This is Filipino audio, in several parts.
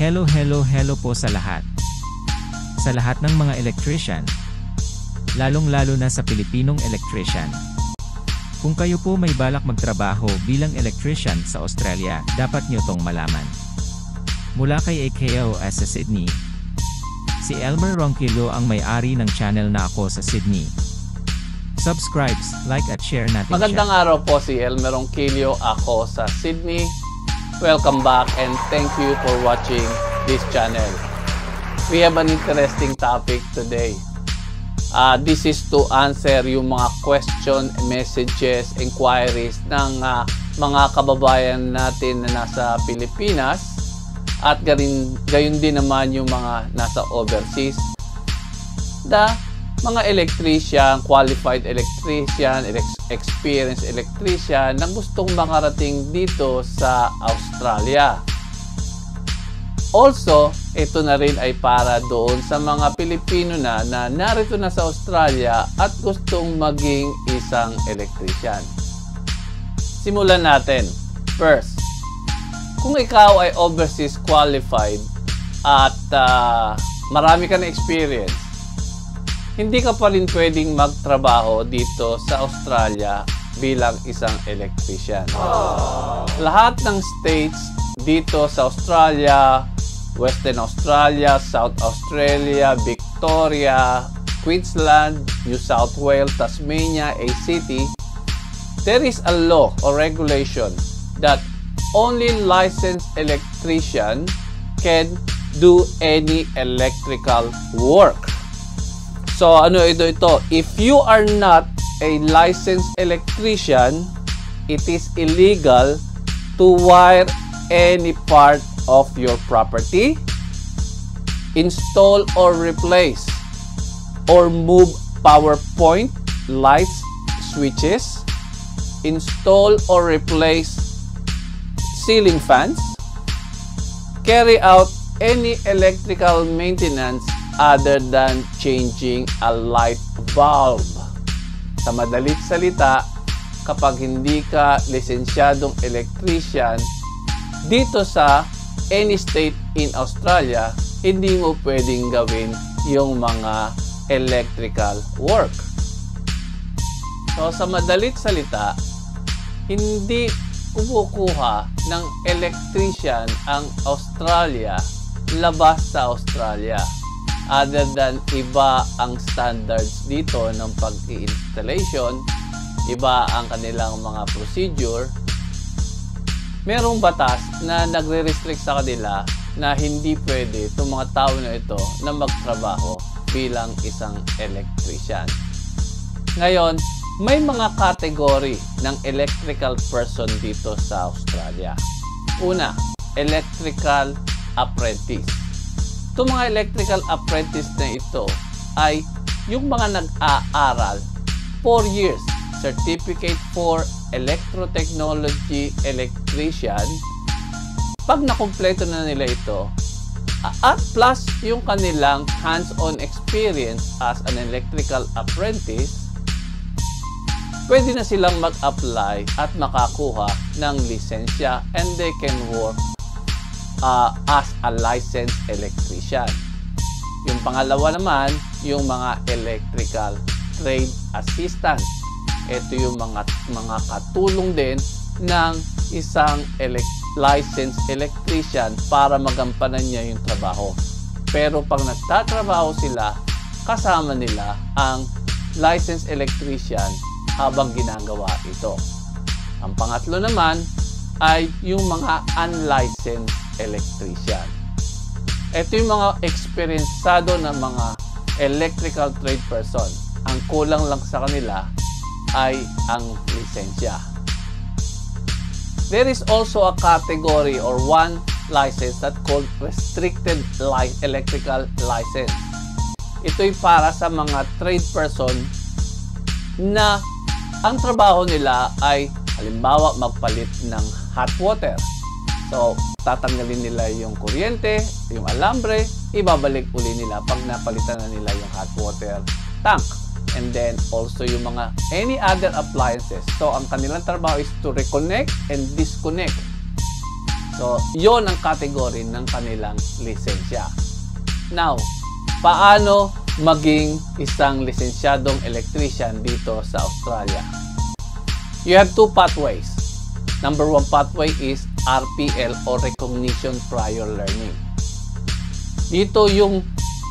Hello hello hello po sa lahat. Sa lahat ng mga electrician, lalong-lalo na sa Pilipinong electrician. Kung kayo po may balak magtrabaho bilang electrician sa Australia, dapat nyo tong malaman. Mula kay AKO sa Sydney. Si Elmer Ronquillo ang may-ari ng channel na ako sa Sydney. Subscribes, like at share natin Magandang siya. araw po si Elmer Ronquillo. Ako sa Sydney. Welcome back and thank you for watching this channel. We have an interesting topic today. Uh, this is to answer yung mga question, messages, inquiries ng uh, mga kababayan natin na nasa Pilipinas at gayon, gayon din naman yung mga nasa overseas. The mga electrician, qualified electrician, ex- experienced electrician na gustong makarating dito sa Australia. Also, ito na rin ay para doon sa mga Pilipino na na narito na sa Australia at gustong maging isang electrician. Simulan natin. First, kung ikaw ay overseas qualified at uh, marami ka na experience, hindi ka pa rin pwedeng magtrabaho dito sa Australia bilang isang electrician. Lahat ng states dito sa Australia, Western Australia, South Australia, Victoria, Queensland, New South Wales, Tasmania, ACT, there is a law or regulation that only licensed electrician can do any electrical work. So ano ito ito? If you are not a licensed electrician, it is illegal to wire any part of your property, install or replace or move power point lights switches, install or replace ceiling fans, carry out any electrical maintenance other than changing a light bulb. Sa madalit salita, kapag hindi ka lisensyadong electrician dito sa any state in Australia, hindi mo pwedeng gawin yung mga electrical work. So sa madalit salita, hindi kumukuha ng electrician ang Australia labas sa Australia other than iba ang standards dito ng pag-i-installation, iba ang kanilang mga procedure, merong batas na nagre-restrict sa kanila na hindi pwede itong mga tao na ito na magtrabaho bilang isang electrician. Ngayon, may mga category ng electrical person dito sa Australia. Una, electrical apprentice. Itong mga electrical apprentice na ito ay yung mga nag-aaral 4 years certificate for electrotechnology electrician. Pag nakumpleto na nila ito at plus yung kanilang hands-on experience as an electrical apprentice pwede na silang mag-apply at makakuha ng lisensya and they can work uh, as a licensed electrician. Yung pangalawa naman, yung mga electrical trade assistant. Ito yung mga mga katulong din ng isang elect licensed electrician para magampanan niya yung trabaho. Pero pag nagtatrabaho sila, kasama nila ang licensed electrician habang ginagawa ito. Ang pangatlo naman ay yung mga unlicensed electrician. Ito yung mga eksperyensado na mga electrical trade person. Ang kulang lang sa kanila ay ang lisensya. There is also a category or one license that called restricted li- electrical license. Ito'y para sa mga trade person na ang trabaho nila ay halimbawa magpalit ng hot water. So, tatanggalin nila yung kuryente, yung alambre, ibabalik uli nila pag napalitan na nila yung hot water tank. And then also yung mga any other appliances. So, ang kanilang trabaho is to reconnect and disconnect So, yon ang category ng kanilang lisensya. Now, paano maging isang lisensyadong electrician dito sa Australia? You have two pathways. Number one pathway is RPL or Recognition Prior Learning. Dito yung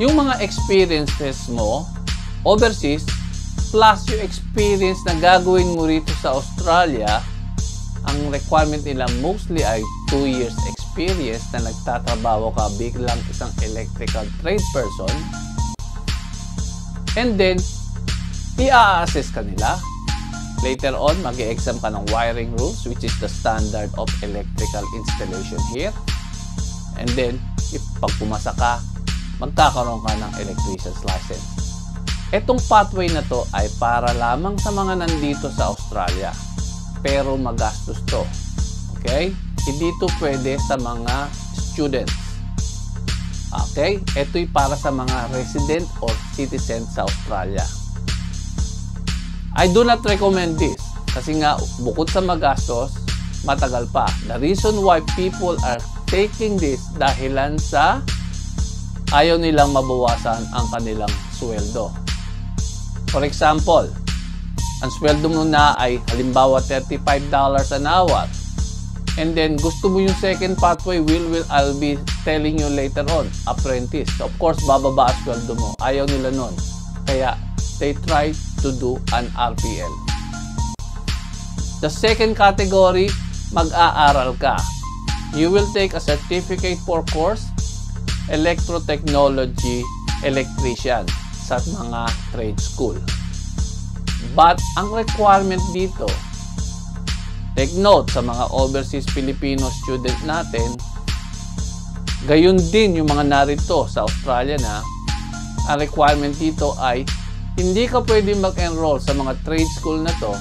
yung mga experiences mo overseas plus yung experience na gagawin mo rito sa Australia, ang requirement nila mostly ay 2 years experience na nagtatrabaho ka biglang isang electrical trade person. And then, i-assess ka nila. Later on, mag exam ka ng wiring rules which is the standard of electrical installation here. And then, if pag pumasa ka, magkakaroon ka ng electrician's license. Etong pathway na to ay para lamang sa mga nandito sa Australia. Pero magastos to. Okay? Hindi to pwede sa mga students. Okay? Ito'y para sa mga resident or citizen sa Australia. I do not recommend this. Kasi nga, bukod sa magastos, matagal pa. The reason why people are taking this dahilan sa ayaw nilang mabawasan ang kanilang sweldo. For example, ang sweldo mo na ay halimbawa $35 an hour. And then gusto mo yung second pathway, will will I'll be telling you later on, apprentice. So, of course, bababa ang sweldo mo. Ayaw nila nun. Kaya they try to do an RPL. The second category, mag-aaral ka. You will take a certificate for course, electrotechnology electrician sa mga trade school. But ang requirement dito, take note sa mga overseas Filipino student natin, gayon din yung mga narito sa Australia na ang requirement dito ay hindi ka pwede mag-enroll sa mga trade school na to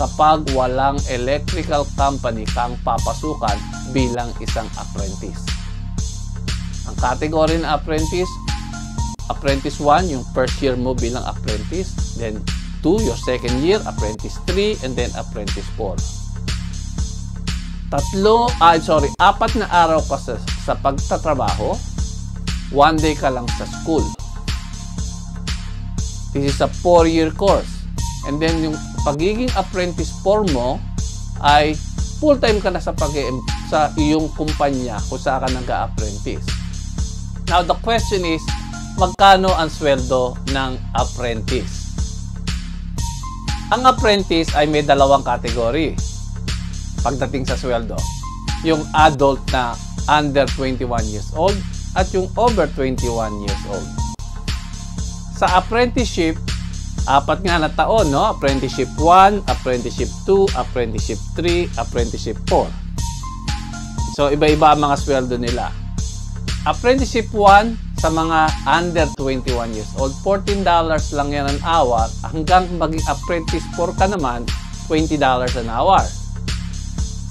kapag walang electrical company kang papasukan bilang isang apprentice. Ang category ng apprentice, apprentice 1, yung first year mo bilang apprentice. Then 2, your second year, apprentice 3, and then apprentice 4. Tatlo, ah, sorry, apat na araw ka sa, sa pagtatrabaho, one day ka lang sa school. This is a 4-year course. And then yung pagiging apprentice 4 mo ay full-time ka na sa pag sa iyong kumpanya kung saan ka nag-apprentice. Now the question is, magkano ang sweldo ng apprentice? Ang apprentice ay may dalawang kategory pagdating sa sweldo. Yung adult na under 21 years old at yung over 21 years old. Sa apprenticeship, apat nga na taon, no? Apprenticeship 1, Apprenticeship 2, Apprenticeship 3, Apprenticeship 4. So, iba-iba ang mga sweldo nila. Apprenticeship 1 sa mga under 21 years old, $14 lang yan an hour. Hanggang maging apprentice 4 ka naman, $20 an hour.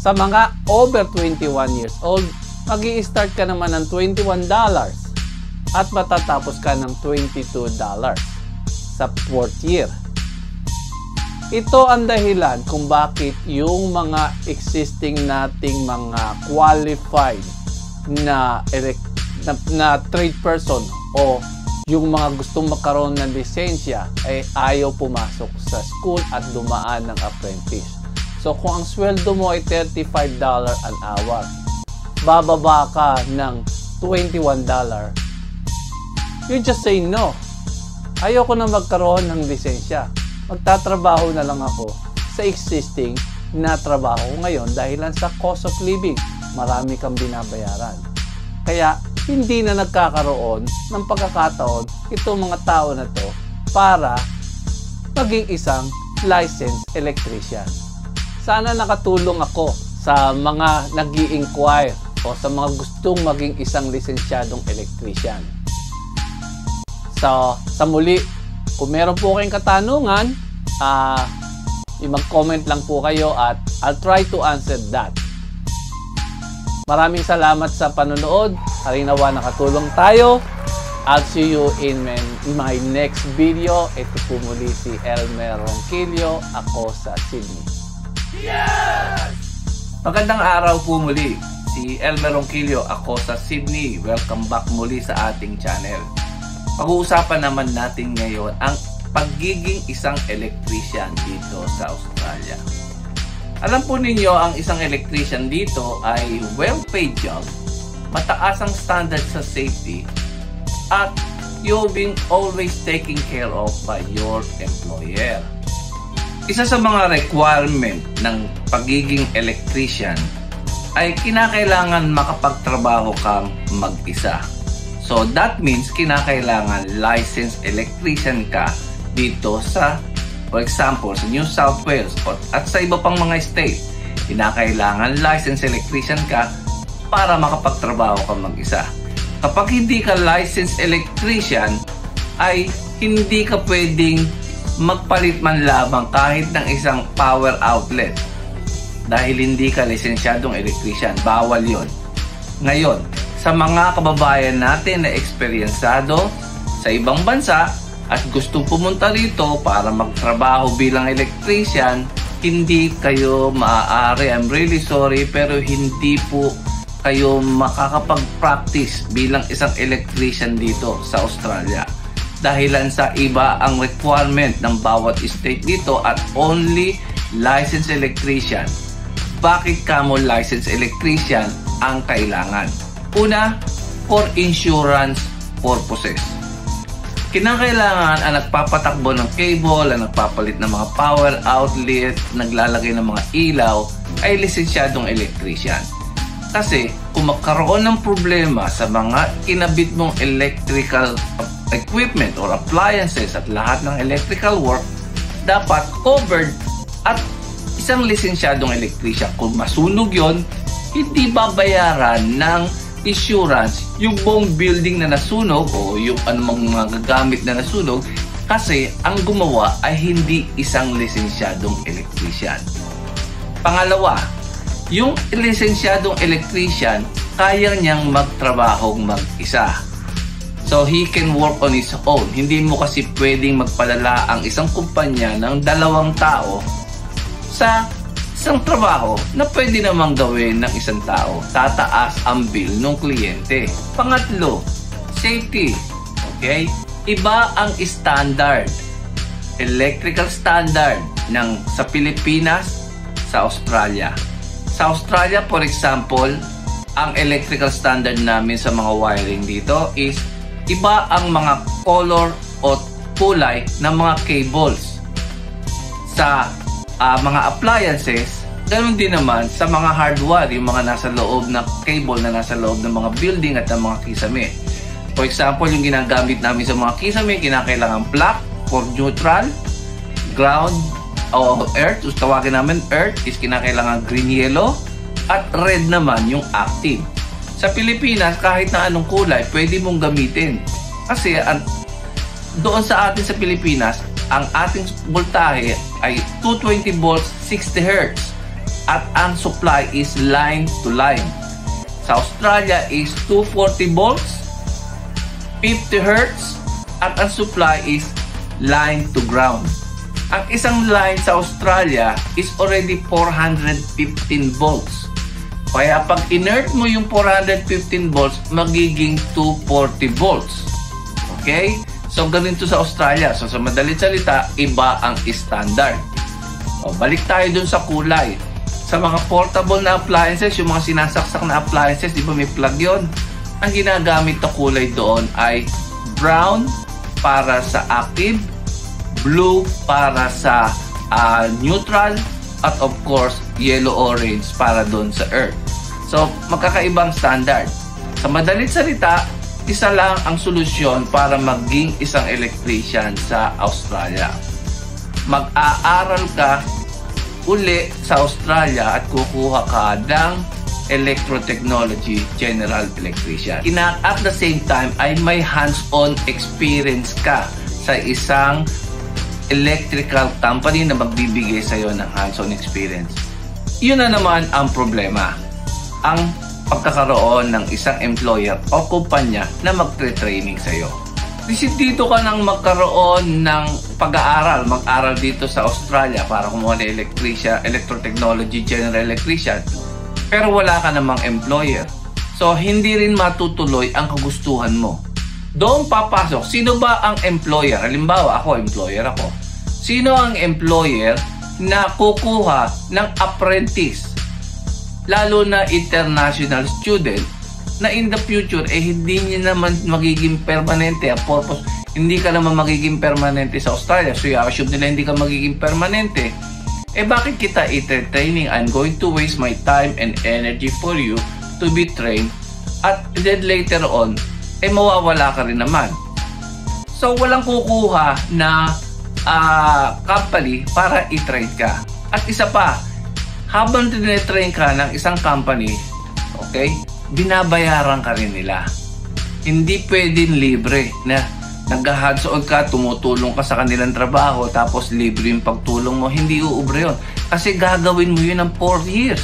Sa mga over 21 years old, mag start ka naman ng $21 at matatapos ka ng $22 sa fourth year. Ito ang dahilan kung bakit yung mga existing nating mga qualified na, na, na trade person o yung mga gustong magkaroon ng lisensya ay ayaw pumasok sa school at dumaan ng apprentice. So kung ang sweldo mo ay $35 an hour, bababa ka ng $21, you just say no. Ayoko na magkaroon ng lisensya. Magtatrabaho na lang ako sa existing na trabaho ngayon dahil sa cost of living. Marami kang binabayaran. Kaya hindi na nagkakaroon ng pagkakataon itong mga tao na to para maging isang licensed electrician. Sana nakatulong ako sa mga nag inquire o sa mga gustong maging isang lisensyadong electrician. So, sa muli, kung meron po kayong katanungan, uh, mag-comment lang po kayo at I'll try to answer that. Maraming salamat sa panonood. Harinawa nakatulong tayo. I'll see you in my next video. Ito po muli si Elmer Ronquillo. Ako sa Sydney. Yes! Magandang araw po muli. Si Elmer Ronquillo, ako sa Sydney. Welcome back muli sa ating channel. Pag-uusapan naman natin ngayon ang pagiging isang electrician dito sa Australia. Alam po ninyo, ang isang electrician dito ay well-paid job, mataas ang standard sa safety, at you're being always taken care of by your employer. Isa sa mga requirement ng pagiging electrician ay kinakailangan makapagtrabaho kang mag-isa. So that means kinakailangan licensed electrician ka dito sa for example sa New South Wales at sa iba pang mga state. Kinakailangan licensed electrician ka para makapagtrabaho ka mag-isa. Kapag hindi ka licensed electrician ay hindi ka pwedeng magpalit man lamang kahit ng isang power outlet dahil hindi ka lisensyadong electrician. Bawal yon. Ngayon, sa mga kababayan natin na eksperyensado sa ibang bansa at gusto pumunta rito para magtrabaho bilang electrician, hindi kayo maaari. I'm really sorry pero hindi po kayo makakapag-practice bilang isang electrician dito sa Australia dahilan sa iba ang requirement ng bawat state dito at only licensed electrician. Bakit ka mo licensed electrician ang kailangan? Una, for insurance purposes. Kinakailangan ang nagpapatakbo ng cable, ang nagpapalit ng mga power outlet, naglalagay ng mga ilaw, ay lisensyadong electrician. Kasi kung magkaroon ng problema sa mga kinabit mong electrical equipment or appliances at lahat ng electrical work dapat covered at isang lisensyadong electrician. Kung masunog yon, hindi babayaran ng insurance yung buong building na nasunog o yung anumang mga gagamit na nasunog kasi ang gumawa ay hindi isang lisensyadong electrician. Pangalawa, yung lisensyadong electrician kaya niyang magtrabahong mag-isa So he can work on his own. Hindi mo kasi pwedeng magpadala ang isang kumpanya ng dalawang tao sa isang trabaho na pwede namang gawin ng isang tao. Tataas ang bill ng kliyente. Pangatlo, safety. Okay? Iba ang standard. Electrical standard ng sa Pilipinas, sa Australia. Sa Australia, for example, ang electrical standard namin sa mga wiring dito is iba ang mga color o kulay ng mga cables sa uh, mga appliances Ganon din naman sa mga hardware, yung mga nasa loob na cable na nasa loob ng mga building at ng mga kisame. For example, yung ginagamit namin sa mga kisame, kinakailangan black for neutral, ground o earth, tawagin namin earth is kinakailangan green yellow, at red naman yung active. Sa Pilipinas, kahit na anong kulay, pwede mong gamitin. Kasi ang, doon sa atin sa Pilipinas, ang ating voltahe ay 220 volts, 60 Hz. At ang supply is line to line. Sa Australia is 240 volts, 50 Hz, at ang supply is line to ground. Ang isang line sa Australia is already 415 volts. Kaya pag inert mo yung 415 volts, magiging 240 volts. Okay? So, ganito sa Australia. So, sa madalit salita, iba ang standard. O, balik tayo dun sa kulay. Sa mga portable na appliances, yung mga sinasaksak na appliances, di ba may plug yon? Ang ginagamit na kulay doon ay brown para sa active, blue para sa uh, neutral, at of course, yellow-orange para doon sa earth. So, magkakaibang standard. Sa madalit salita, isa lang ang solusyon para maging isang electrician sa Australia. Mag-aaral ka uli sa Australia at kukuha ka ng electrotechnology general electrician. Ina at the same time ay may hands-on experience ka sa isang electrical company na magbibigay sa iyo ng hands-on experience. Yun na naman ang problema. Ang pagkakaroon ng isang employer o kumpanya na magtre-training sa iyo. Dito ka nang magkaroon ng pag-aaral, mag-aral dito sa Australia para kumuha ng electrician, electrotechnology, general electrician. pero wala ka namang employer. So, hindi rin matutuloy ang kagustuhan mo. Doon papasok, sino ba ang employer? Halimbawa, ako, employer ako. Sino ang employer na kukuha ng apprentice? Lalo na international student na in the future, eh hindi niya naman magiging permanente. Ang purpose, hindi ka naman magiging permanente sa Australia. So, i-assume nila hindi ka magiging permanente eh bakit kita ite-training? I'm going to waste my time and energy for you to be trained at then later on, eh mawawala ka rin naman. So walang kukuha na uh, company para i-train ka. At isa pa, habang tinitrain ka ng isang company, okay, binabayaran ka rin nila. Hindi pwedeng libre na nag-hands ka, tumutulong ka sa kanilang trabaho, tapos libre yung pagtulong mo, hindi uubre yun. Kasi gagawin mo yun ng 4 years.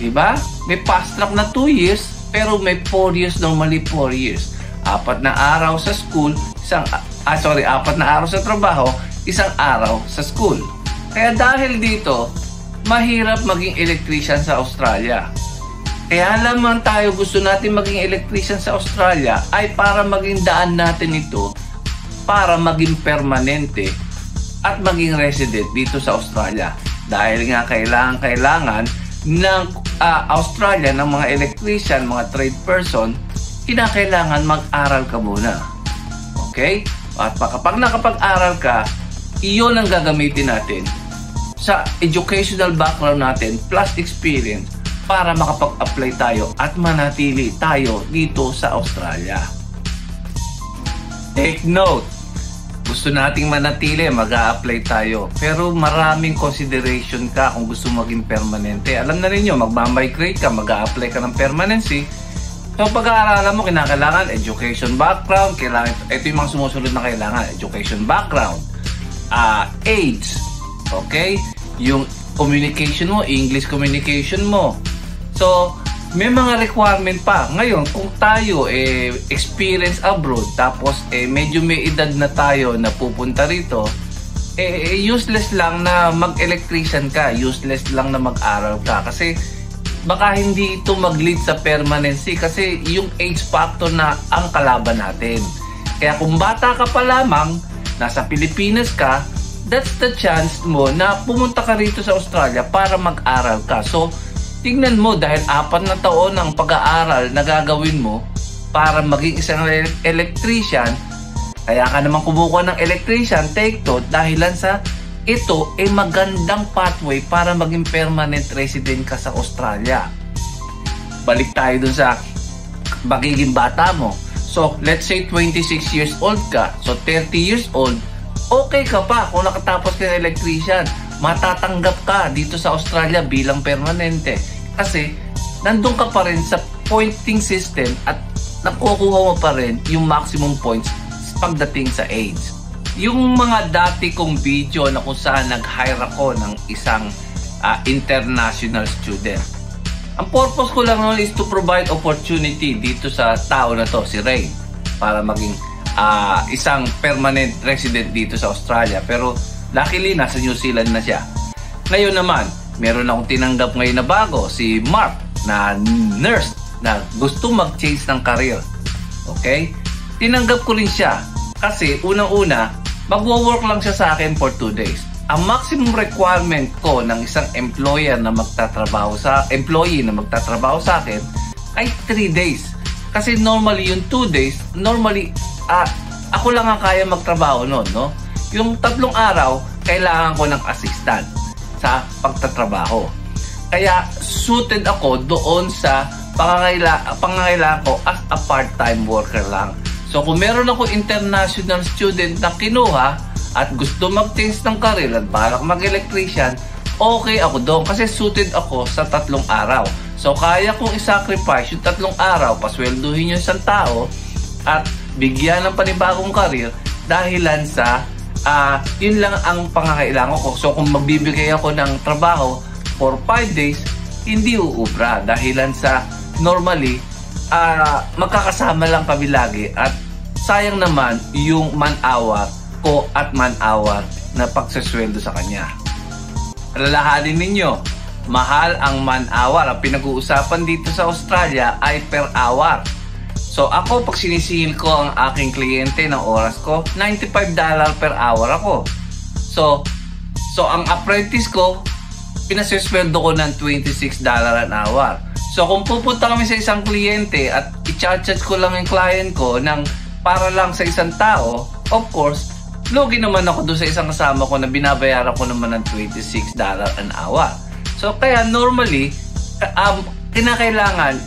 Diba? May fast track na 2 years, pero may 4 years, normally 4 years. Apat na araw sa school, isang, ah sorry, apat na araw sa trabaho, isang araw sa school. Kaya dahil dito, mahirap maging electrician sa Australia. Kaya naman tayo gusto natin maging electrician sa Australia ay para maging daan natin ito para maging permanente at maging resident dito sa Australia. Dahil nga kailangan-kailangan ng uh, Australia ng mga electrician, mga trade person, kinakailangan mag-aral ka muna. Okay? At kapag nakapag-aral ka, iyon ang gagamitin natin sa educational background natin plus experience para makapag-apply tayo at manatili tayo dito sa Australia. Take note, gusto nating manatili, mag apply tayo. Pero maraming consideration ka kung gusto maging permanente. Alam na rin nyo, magmamigrate ka, mag apply ka ng permanency. So pag-aaralan mo, kinakailangan education background, kailangan, ito yung mga sumusunod na kailangan, education background, uh, age, okay? Yung communication mo, English communication mo, So, may mga requirement pa. Ngayon, kung tayo eh, experience abroad, tapos eh, medyo may edad na tayo na pupunta rito, eh, eh, useless lang na mag-electrician ka, useless lang na mag-aral ka. Kasi baka hindi ito mag-lead sa permanency kasi yung age factor na ang kalaban natin. Kaya kung bata ka pa lamang, nasa Pilipinas ka, that's the chance mo na pumunta ka rito sa Australia para mag-aral ka. So, Tingnan mo dahil apat na taon ang pag-aaral na gagawin mo para maging isang electrician, kaya ka naman kumukuha ng electrician, take to dahilan sa ito ay magandang pathway para maging permanent resident ka sa Australia. Balik tayo dun sa magiging bata mo. So, let's say 26 years old ka. So, 30 years old, okay ka pa kung nakatapos ka ng electrician matatanggap ka dito sa Australia bilang permanente. Kasi nandun ka pa rin sa pointing system at nakukuha mo pa rin yung maximum points pagdating sa age. Yung mga dati kong video na kung saan nag-hire ako ng isang uh, international student. Ang purpose ko lang noon is to provide opportunity dito sa tao na to, si Ray, para maging uh, isang permanent resident dito sa Australia. Pero Luckily, nasa New Zealand na siya. Ngayon naman, meron akong tinanggap ngayon na bago, si Mark, na nurse, na gusto mag-change ng career. Okay? Tinanggap ko rin siya kasi unang-una, magwo-work lang siya sa akin for 2 days. Ang maximum requirement ko ng isang employer na magtatrabaho sa employee na magtatrabaho sa akin ay 3 days. Kasi normally yung 2 days, normally ah, ako lang ang kaya magtrabaho noon, no? Yung tatlong araw, kailangan ko ng assistant sa pagtatrabaho. Kaya suited ako doon sa pangangailangan, pangangailangan ko as a part-time worker lang. So kung meron ako international student na kinuha at gusto mag-change ng career at balak mag-electrician, okay ako doon kasi suited ako sa tatlong araw. So kaya kong isacrifice yung tatlong araw, pasweldohin yung isang tao at bigyan ng panibagong career dahilan sa uh, yun lang ang pangangailangan ko. So kung magbibigay ako ng trabaho for 5 days, hindi uubra dahilan sa normally uh, magkakasama lang kami lagi at sayang naman yung man-hour ko at man-hour na pagsasweldo sa kanya. Alalahanin ninyo, mahal ang man hour. Ang pinag-uusapan dito sa Australia ay per hour. So ako, pag sinisihil ko ang aking kliyente ng oras ko, $95 per hour ako. So, so ang apprentice ko, pinasweldo ko ng $26 an hour. So kung pupunta kami sa isang kliyente at i-charge ko lang yung client ko ng para lang sa isang tao, of course, logi naman ako doon sa isang kasama ko na binabayaran ko naman ng $26 an hour. So kaya normally, um, kinakailangan,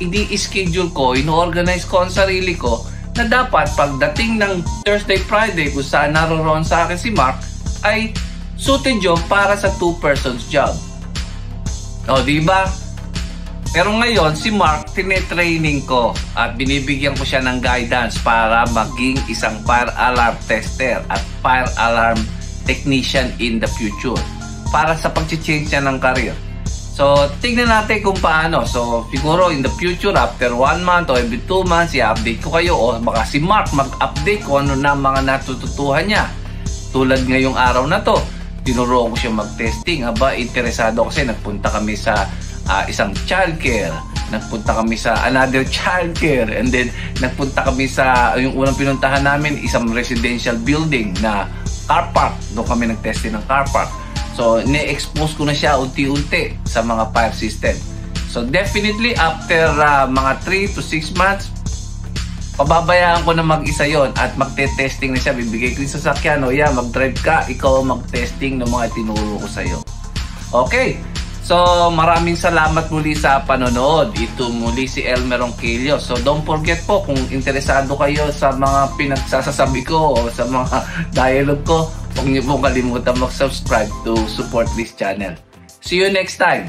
i-schedule ko, ino-organize ko ang sarili ko na dapat pagdating ng Thursday, Friday kung saan naroon sa akin si Mark, ay suited job para sa two persons job. O, di ba? Pero ngayon, si Mark, tinetraining ko at binibigyan ko siya ng guidance para maging isang fire alarm tester at fire alarm technician in the future para sa pag-change niya ng career. So, tingnan natin kung paano. So, siguro in the future, after one month o every two months, i-update ko kayo o baka si Mark mag-update kung ano na mga natututuhan niya. Tulad ngayong araw na to, tinuruan ko siya mag-testing. Aba, interesado kasi nagpunta kami sa uh, isang childcare. Nagpunta kami sa another childcare. And then, nagpunta kami sa, yung unang pinuntahan namin, isang residential building na car park. Doon kami nag-testing ng car park. So, ne-expose ko na siya unti-unti sa mga fire system. So, definitely, after uh, mga 3 to 6 months, pababayaan ko na mag-isa yon at magte-testing na siya. Bibigay ko yung sasakyan. O yeah, mag-drive ka. Ikaw mag-testing ng mga tinuro ko sa'yo. Okay. So, maraming salamat muli sa panonood. Ito muli si Elmer Ronquillo. So, don't forget po kung interesado kayo sa mga pinagsasasabi ko o sa mga dialogue ko, huwag niyo pong kalimutan mag-subscribe to support this channel. See you next time!